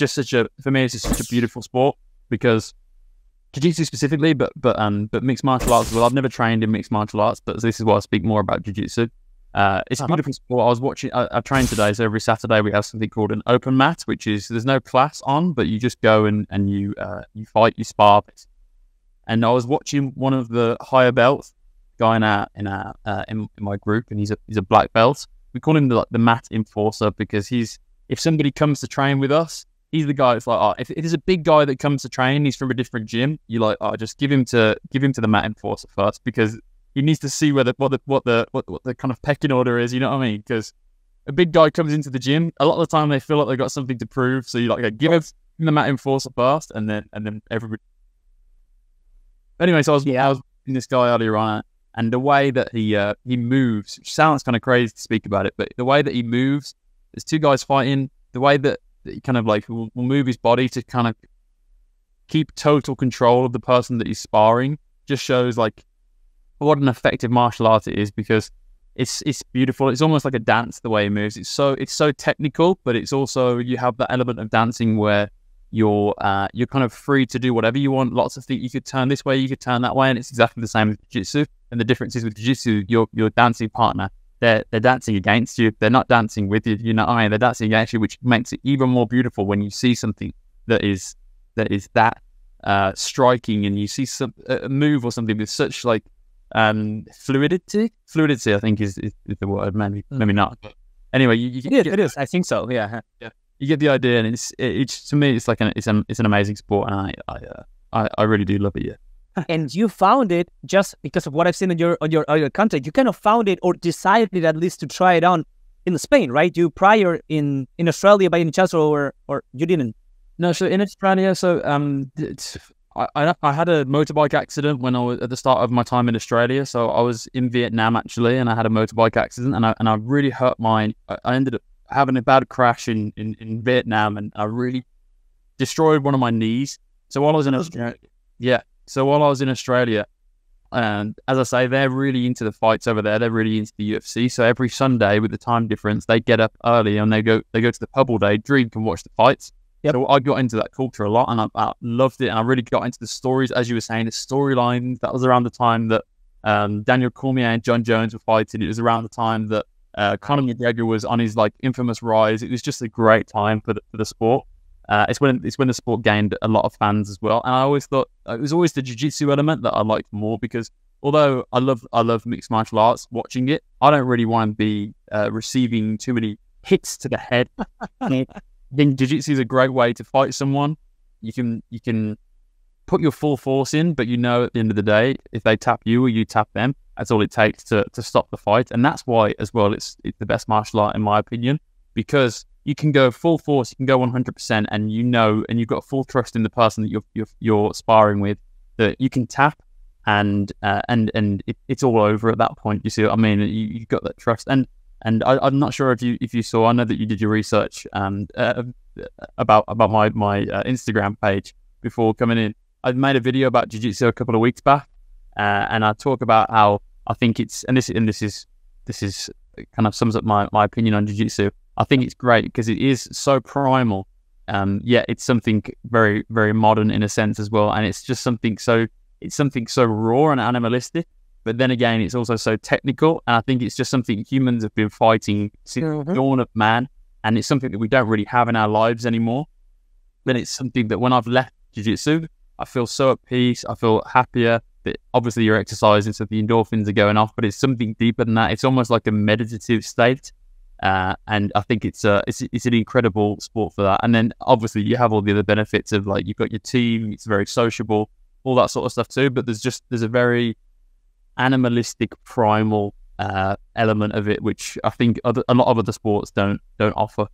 just such a for me. It's just such a beautiful sport because jiu-jitsu specifically, but but um but mixed martial arts well. I've never trained in mixed martial arts, but this is why I speak more about jiu-jitsu. Uh, it's a Uh-huh. beautiful sport. I was watching. I, I train today, so every Saturday we have something called an open mat, which is there's no class on, but you just go and and you uh, you fight, you spar. And I was watching one of the higher belts guy in our in our uh, in, in my group, and he's a he's a black belt. We call him the like, the mat enforcer because he's if somebody comes to train with us, he's the guy that's like, oh, if, if there's a big guy that comes to train, he's from a different gym. You like, oh, just give him to give him to the mat enforcer first because he needs to see whether what the what the what, what the kind of pecking order is. You know what I mean? Because a big guy comes into the gym, a lot of the time they feel like they've got something to prove. So you like okay, give him the mat enforcer first, and then and then everybody. Anyway, so I was Yeah. I was in this guy earlier on, and the way that he uh, he moves which sounds kind of crazy to speak about it, but the way that he moves, there's two guys fighting. The way that, kind of like will, will move his body to kind of keep total control of the person that he's sparring just shows like what an effective martial art it is because it's it's beautiful. It's almost like a dance the way he moves. It's so it's so technical, but it's also you have that element of dancing where you're uh, you're kind of free to do whatever you want. Lots of things you could turn this way, you could turn that way, and it's exactly the same with jiu-jitsu. And the difference is with jiu-jitsu, your your dancing partner, they're they're dancing against you. They're not dancing with you. You know, I mean, they're dancing against you, which makes it even more beautiful when you see something that is that is that uh, striking, and you see some a move or something with such like um, fluidity. Fluidity, I think, is, is, is the word. Maybe maybe not. But anyway, you, you It is. get- It is. I think so. Yeah. you get the idea, and it's it, it's to me it's like an it's an it's an amazing sport, and I I uh, I, I really do love it. Yeah. And you found it just because of what I've seen on your on your on your content. You kind of found it or decided at least to try it on in Spain, right? You prior in in Australia by any chance, or or you didn't? No, so in Australia, so um, I, I I had a motorbike accident when I was at the start of my time in Australia. So I was in Vietnam actually, and I had a motorbike accident, and I and I really hurt my. I I ended up having a bad crash in in, in Vietnam, and I really destroyed one of my knees. So while I was in Australia, yeah. So while I was in Australia, and as I say, they're really into the fights over there. They're really into the UFC. So every Sunday, with the time difference, they get up early and they go they go to the pub all day, drink and watch the fights. Yep. So I got into that culture a lot, and I, I loved it. And I really got into the stories, as you were saying, the storylines. That was around the time that um, Daniel Cormier and Jon Jones were fighting. It was around the time that uh, Conor McGregor was on his like infamous rise. It was just a great time for the, for the sport. Uh, it's when it's when the sport gained a lot of fans as well. And I always thought uh, it was always the jiu-jitsu element that I liked more because although I love I love mixed martial arts, watching it, I don't really want to be uh, receiving too many hits to the head. I think jiu-jitsu is a great way to fight someone. You can you can put your full force in, but you know at the end of the day, if they tap you or you tap them, that's all it takes to to stop the fight. And that's why as well it's it's the best martial art in my opinion because you can go full force, you can go 100%, and you know, and you've got full trust in the person that you're you're, you're sparring with that you can tap, and uh, and and it, it's all over at that point. You see what I mean? You you got that trust, and and I, I'm not sure if you if you saw. I know that you did your research um uh, about about my my uh, Instagram page before coming in. I made a video about jiu-jitsu a couple of weeks back, uh, and I talk about how I think it's and this and this is this is kind of sums up my, my opinion on jiu-jitsu. I think it's great because it is so primal. Um, yeah, it's something very, very modern in a sense as well, and it's just something so it's something so raw and animalistic. But then again, it's also so technical, and I think it's just something humans have been fighting since the dawn of man, and it's something that we don't really have in our lives anymore. Then it's something that when I've left jiu-jitsu, I feel so at peace. I feel happier. That obviously you're exercising, so the endorphins are going off, but it's something deeper than that. It's almost like a meditative state. Uh, and I think it's a it's it's an incredible sport for that. And then obviously you have all the other benefits of like you've got your team, it's very sociable, all that sort of stuff too. But there's just there's a very animalistic, primal uh, element of it, which I think other, a lot of other sports don't don't offer.